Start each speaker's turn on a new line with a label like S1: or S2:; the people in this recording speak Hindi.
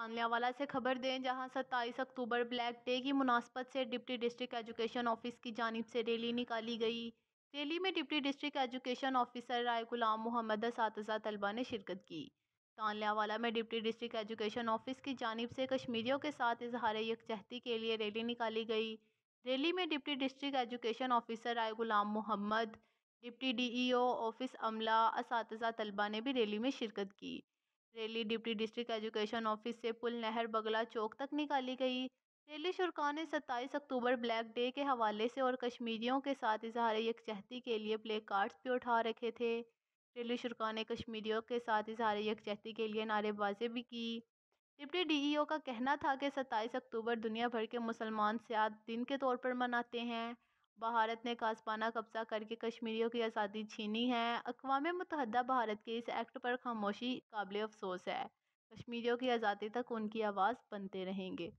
S1: तानलियावाला से खबर दें, जहाँ 27 अक्टूबर ब्लैक डे की मुनासबत से डिप्टी डिस्ट्रिक्ट एजुकेशन ऑफ़िस की जानब से रैली निकाली गई। रैली में deputy district education officer Rai Ghulam Mohammad इस तलबा ने शिरकत की। तानलियावाला में डिप्टी डिस्ट्रिक्ट एजुकेशन ऑफ़िस की जानब से कश्मीरियों के साथ इजहार यकजहती के लिए रैली निकाली गई। रैली में deputy district education officer Rai Ghulam Mohammad, deputy DEO office अमला इस तलबा ने भी रैली में शिरकत की। Rally deputy district education office से पुल नहर बगला चौक तक निकाली गई। रैली शुरा ने सत्ताईस अक्टूबर ब्लैक डे के हवाले से और कश्मीरियों के साथ इजहार यकजहती के लिए प्ले कार्ड्स भी उठा रखे थे। रैली शुरा ने कश्मीरियों के साथ इजहार यकजहती के लिए नारेबाजी भी की। डिप्टी डीईओ का कहना था कि सत्ताईस अक्टूबर दुनिया भर के मुसलमान सियाद दिन के तौर पर मनाते हैं। भारत ने कासपाना कब्ज़ा करके कश्मीरियों की आज़ादी छीनी है। अकवा मुतहदा भारत के इस एक्ट पर खामोशी काबिल अफसोस है। कश्मीरियों की आज़ादी तक उनकी आवाज़ बनते रहेंगे।